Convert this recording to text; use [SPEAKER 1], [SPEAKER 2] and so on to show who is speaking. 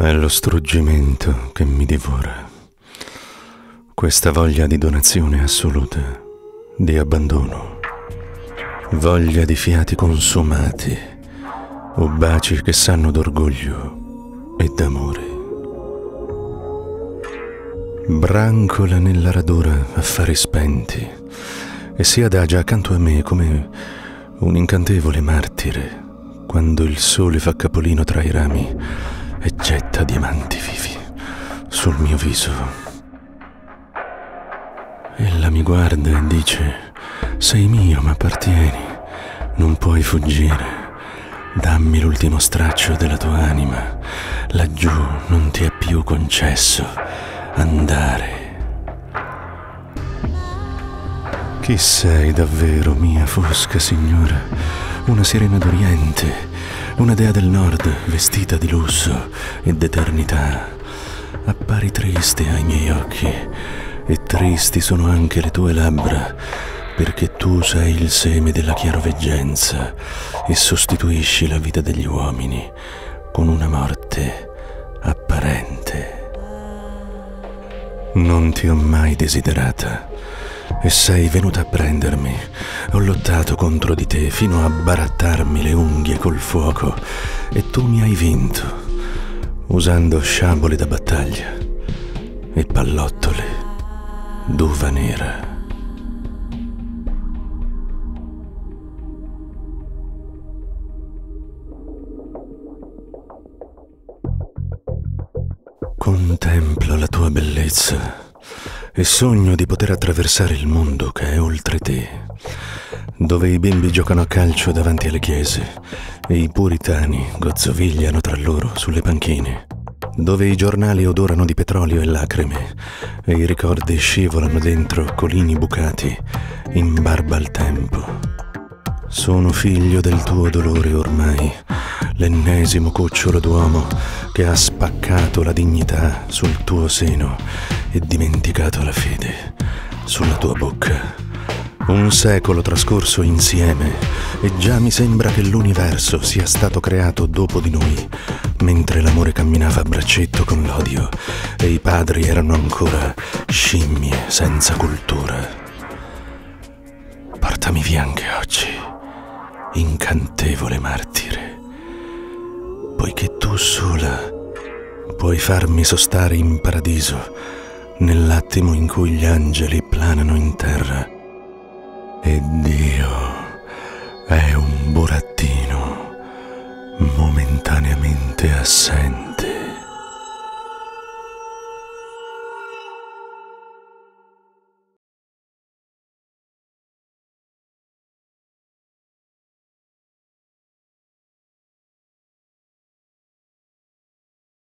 [SPEAKER 1] È lo struggimento che mi divora. Questa voglia di donazione assoluta, di abbandono. Voglia di fiati consumati o baci che sanno d'orgoglio e d'amore. Brancola nella radura affari spenti e si adagia accanto a me come un incantevole martire quando il sole fa capolino tra i rami e getta diamanti vivi sul mio viso. Ella mi guarda e dice, sei mio ma appartieni, non puoi fuggire. Dammi l'ultimo straccio della tua anima, laggiù non ti è più concesso andare. Chi sei davvero, mia fosca signora? Una sirena d'Oriente una dea del nord vestita di lusso e d'eternità. Appari triste ai miei occhi e tristi sono anche le tue labbra perché tu sei il seme della chiaroveggenza e sostituisci la vita degli uomini con una morte apparente. Non ti ho mai desiderata e sei venuta a prendermi. Ho lottato contro di te fino a barattarmi le unghie col fuoco e tu mi hai vinto, usando sciabole da battaglia e pallottole d'uva nera. Contemplo la tua bellezza e sogno di poter attraversare il mondo che è oltre te, dove i bimbi giocano a calcio davanti alle chiese e i puritani gozzovigliano tra loro sulle panchine, dove i giornali odorano di petrolio e lacrime e i ricordi scivolano dentro colini bucati in barba al tempo. Sono figlio del tuo dolore ormai, l'ennesimo cucciolo d'uomo che ha spaccato la dignità sul tuo seno e dimenticato la fede sulla tua bocca. Un secolo trascorso insieme e già mi sembra che l'universo sia stato creato dopo di noi, mentre l'amore camminava a braccetto con l'odio e i padri erano ancora scimmie senza cultura. Portami via anche oggi, incantevole martire, poiché tu sola puoi farmi sostare in paradiso nell'attimo in cui gli angeli planano in terra e Dio è un burattino momentaneamente assente.